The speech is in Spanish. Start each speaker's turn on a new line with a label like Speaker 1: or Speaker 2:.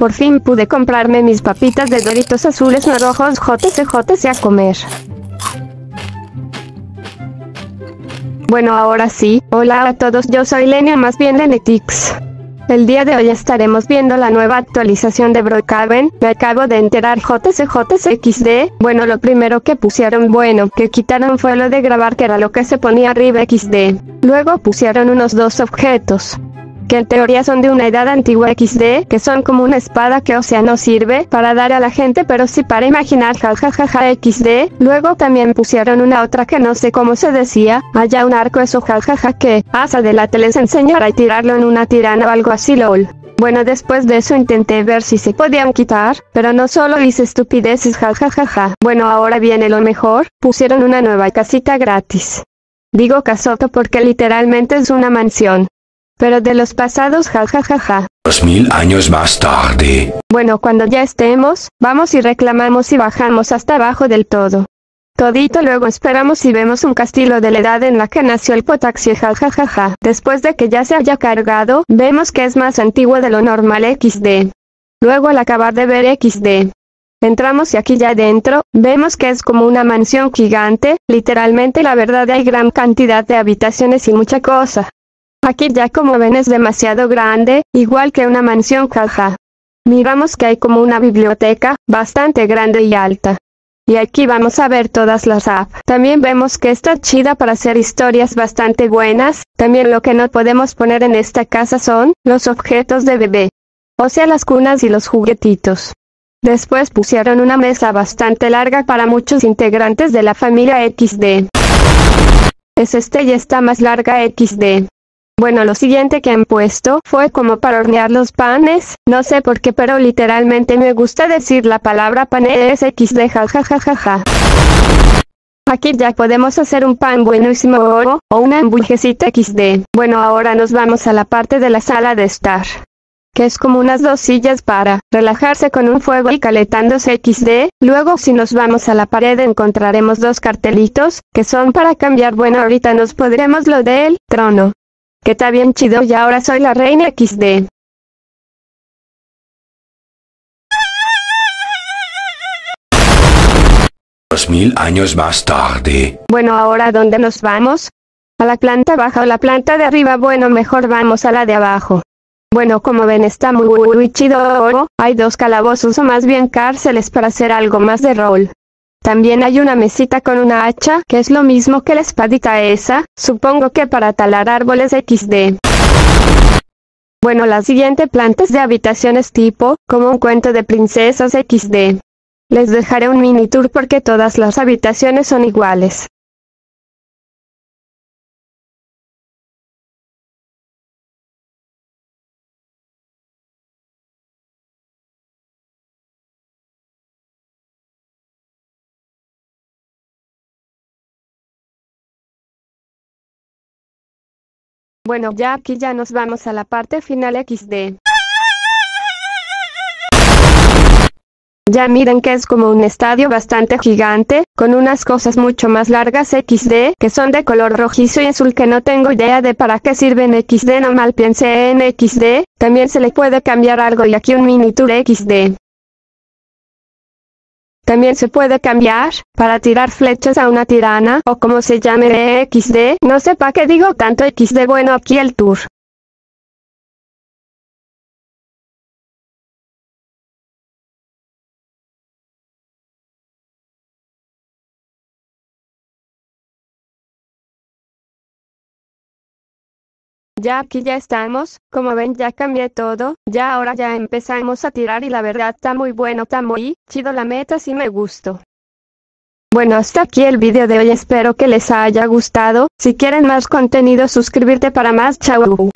Speaker 1: Por fin pude comprarme mis papitas de doritos azules no rojos JC JC a comer. Bueno ahora sí, hola a todos yo soy Lenia más bien Lenetix. El día de hoy estaremos viendo la nueva actualización de Brookhaven, me acabo de enterar JCJCXD, bueno lo primero que pusieron bueno, que quitaron fue lo de grabar que era lo que se ponía arriba XD. Luego pusieron unos dos objetos, que en teoría son de una edad antigua XD, que son como una espada que o sea no sirve para dar a la gente pero sí para imaginar jajajaja XD, luego también pusieron una otra que no sé cómo se decía, allá un arco eso jajaja que, asa de la tele les enseñará a tirarlo en una tirana o algo así lol. Bueno después de eso intenté ver si se podían quitar, pero no solo hice estupideces jajajaja. Bueno ahora viene lo mejor, pusieron una nueva casita gratis. Digo casoto porque literalmente es una mansión. Pero de los pasados jajajaja.
Speaker 2: Dos mil años más tarde.
Speaker 1: Bueno, cuando ya estemos, vamos y reclamamos y bajamos hasta abajo del todo. Todito luego esperamos y vemos un castillo de la edad en la que nació el potaxi jajajaja. Después de que ya se haya cargado, vemos que es más antiguo de lo normal XD. Luego al acabar de ver XD. Entramos y aquí ya adentro, vemos que es como una mansión gigante, literalmente la verdad hay gran cantidad de habitaciones y mucha cosa. Aquí ya como ven es demasiado grande, igual que una mansión jaja. Miramos que hay como una biblioteca, bastante grande y alta. Y aquí vamos a ver todas las apps. También vemos que está chida para hacer historias bastante buenas. También lo que no podemos poner en esta casa son los objetos de bebé. O sea las cunas y los juguetitos. Después pusieron una mesa bastante larga para muchos integrantes de la familia XD. Es este y está más larga XD. Bueno, lo siguiente que han puesto fue como para hornear los panes, no sé por qué, pero literalmente me gusta decir la palabra panes XD jajajaja. Aquí ya podemos hacer un pan buenísimo o, o una hamburguesita XD. Bueno, ahora nos vamos a la parte de la sala de estar. Que es como unas dos sillas para relajarse con un fuego y calentándose XD. Luego si nos vamos a la pared encontraremos dos cartelitos, que son para cambiar. Bueno, ahorita nos podremos lo del trono que está bien chido y ahora soy la reina XD.
Speaker 2: Dos mil años más tarde.
Speaker 1: Bueno, ahora ¿dónde nos vamos? ¿A la planta baja o la planta de arriba? Bueno, mejor vamos a la de abajo. Bueno, como ven está muy chido. Hay dos calabozos o más bien cárceles para hacer algo más de rol. También hay una mesita con una hacha, que es lo mismo que la espadita esa, supongo que para talar árboles XD. Bueno, la siguiente planta es de habitaciones tipo, como un cuento de princesas XD. Les dejaré un mini tour porque todas las habitaciones son iguales. Bueno, ya aquí ya nos vamos a la parte final XD. Ya miren que es como un estadio bastante gigante, con unas cosas mucho más largas XD, que son de color rojizo y azul que no tengo idea de para qué sirven XD, no mal pensé en XD, también se le puede cambiar algo y aquí un mini tour XD. También se puede cambiar, para tirar flechas a una tirana, o como se llame XD, no sé para qué digo tanto XD bueno aquí el tour. Ya aquí ya estamos, como ven ya cambié todo, ya ahora ya empezamos a tirar y la verdad está muy bueno, está muy chido. La meta sí me gustó. Bueno hasta aquí el vídeo de hoy. Espero que les haya gustado, si quieren más contenido suscribirte para más. Chao.